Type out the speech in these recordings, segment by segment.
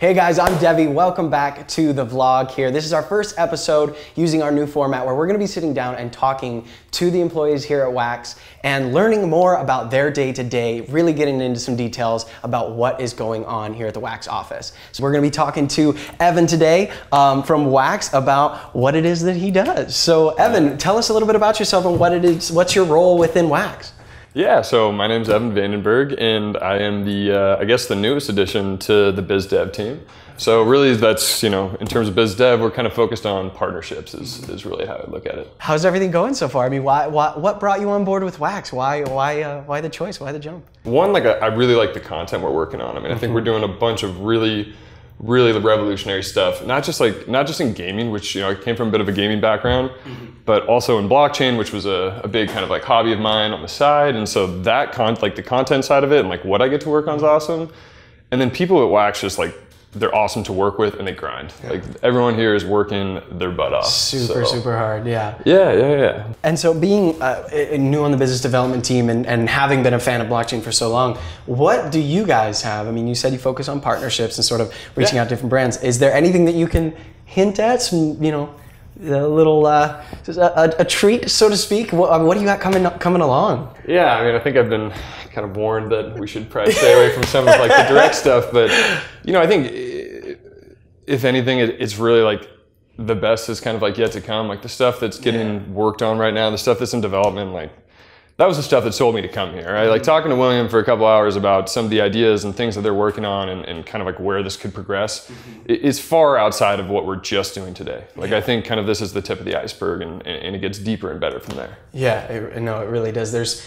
Hey guys, I'm Devi. Welcome back to the vlog here. This is our first episode using our new format where we're gonna be sitting down and talking to the employees here at Wax and learning more about their day to day, really getting into some details about what is going on here at the Wax office. So we're gonna be talking to Evan today um, from Wax about what it is that he does. So Evan, tell us a little bit about yourself and what it is, what's your role within Wax? Yeah, so my name is Evan Vandenberg, and I am the, uh, I guess, the newest addition to the biz dev team. So really, that's you know, in terms of biz dev, we're kind of focused on partnerships. Is, is really how I look at it. How's everything going so far? I mean, why, why what brought you on board with Wax? Why, why, uh, why the choice? Why the jump? One, like I, I really like the content we're working on. I mean, I think we're doing a bunch of really really the revolutionary stuff not just like not just in gaming which you know i came from a bit of a gaming background mm-hmm. but also in blockchain which was a, a, big kind of like hobby of mine on the side and so that con like the content side of it and like what i get to work on is awesome and then people at wax just like they're awesome to work with and they grind. Yeah. Like everyone here is working their butt off. Super, so. super hard. Yeah. Yeah, yeah, yeah. And so being uh, new on the business development team and, and having been a fan of blockchain for so long, what do you guys have? I mean, you said you focus on partnerships and sort of reaching yeah. out different brands. Is there anything that you can hint at? Some, you know, a little uh, a, a, treat, so to speak. What, what do you got coming coming along? Yeah, I mean, I think I've been kind of warned that we should probably stay away from some of like the direct stuff. But you know, I think if anything, it's really like the best is kind of like yet to come. Like the stuff that's getting yeah. worked on right now, the stuff that's in development, like that was the stuff that sold me to come here. Right? Like talking to William for a couple hours about some of the ideas and things that they're working on and, and kind of like where this could progress mm-hmm. is far outside of what we're just doing today. Like yeah. I think kind of this is the tip of the iceberg and, and it gets deeper and better from there. Yeah, it, no, it really does. There's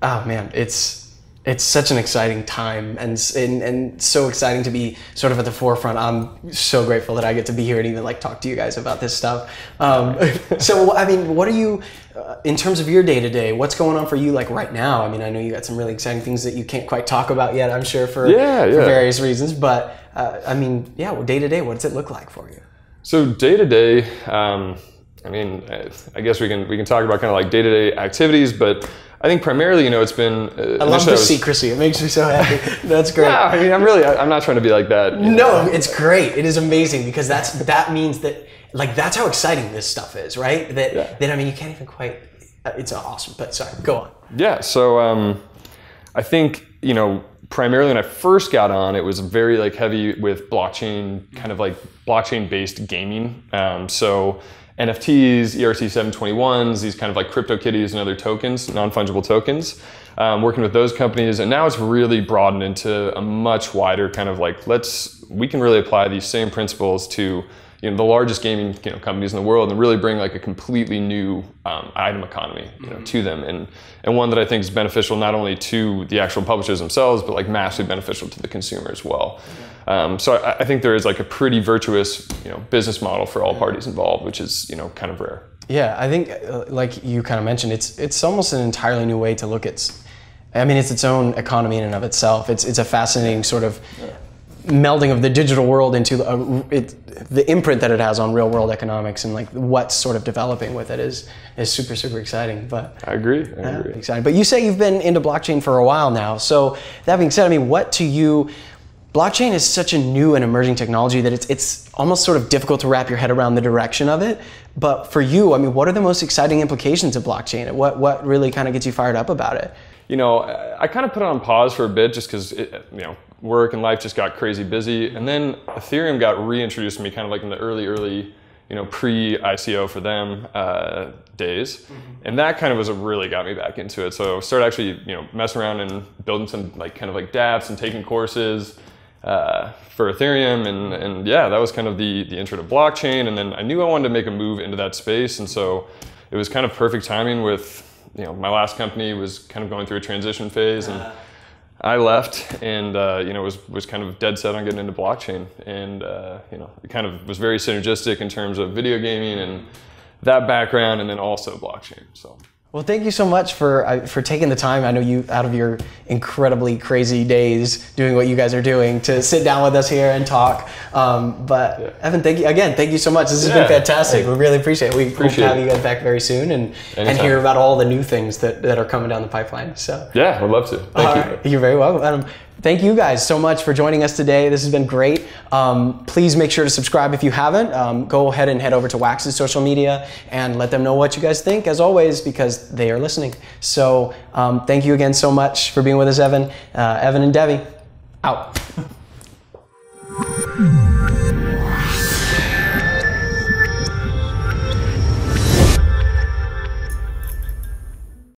oh man, it's it's such an exciting time and, and and so exciting to be sort of at the forefront. I'm so grateful that I get to be here and even like talk to you guys about this stuff. Um, so I mean, what are you uh, in terms of your day to day? What's going on for you like right now? I mean, I know you got some really exciting things that you can't quite talk about yet. I'm sure for yeah, yeah. for various reasons, but uh, I mean, yeah, day to day, what does it look like for you? So day to day. I mean, I guess we can we can talk about kind of like day to day activities, but I think primarily, you know, it's been. Uh, I love the was, secrecy. It makes me so happy. That's great. yeah, I mean, I'm really, I'm not trying to be like that. No, know? it's great. It is amazing because that's that means that like that's how exciting this stuff is, right? That yeah. that I mean, you can't even quite. Uh, it's awesome. But sorry, go on. Yeah. So um, I think you know primarily when I first got on, it was very like heavy with blockchain, kind of like blockchain based gaming. Um, so NFTs, ERC-721s, these kind of like CryptoKitties and other tokens, non-fungible tokens. Um, working with those companies, and now it's really broadened into a much wider kind of like let's we can really apply these same principles to you know the largest gaming you know, companies in the world and really bring like a completely new um, item economy you know, mm-hmm. to them and and one that I think is beneficial not only to the actual publishers themselves but like massively beneficial to the consumer as well. Um, so I, I, think there is like a pretty virtuous, you know, business model for all parties involved, which is, you know, kind of rare. Yeah, I think, uh, like you kind of mentioned, it's it's almost an entirely new way to look at. I mean, it's its own economy in and of itself. It's it's a fascinating sort of melding of the digital world into a, it, the imprint that it has on real world economics and like what's sort of developing with it is is super super exciting. But I agree. I yeah, agree. Exciting. But you say you've been into blockchain for a while now. So that being said, I mean, what to you? blockchain is such a new and emerging technology that it's, it's almost sort of difficult to wrap your head around the direction of it. But for you, I mean, what are the most exciting implications of blockchain? What, what really kind of gets you fired up about it? You know, I kind of put it on pause for a bit just because, you know, work and life just got crazy busy. And then Ethereum got reintroduced to me kind of like in the early, early, you know, pre-ICO for them uh, days. Mm-hmm. And that kind of was what really got me back into it. So I started actually, you know, messing around and building some like kind of like dApps and taking courses uh, for Ethereum, and and yeah, that was kind of the the intro to blockchain. And then I knew I wanted to make a move into that space, and so it was kind of perfect timing with you know my last company was kind of going through a transition phase and. I left and uh, you know was was kind of dead set on getting into blockchain. And uh, you know it kind of was very synergistic in terms of video gaming and that background and then also blockchain so well, thank you so much for uh, for taking the time. I know you out of your incredibly crazy days doing what you guys are doing to sit down with us here and talk. Um, but yeah. Evan, thank you again. Thank you so much. This has yeah. been fantastic. We really appreciate it. We appreciate hope to have you guys back very soon and Anytime. and hear about all the new things that, that are coming down the pipeline. So yeah, we'd love to. Thank all you. Right. You're very welcome, Adam. Thank you guys so much for joining us today. This has been great. Um, please make sure to subscribe if you haven't. Um, go ahead and head over to Wax's social media and let them know what you guys think, as always, because they are listening. So um, thank you again so much for being with us, Evan. Uh, Evan and Devi, out.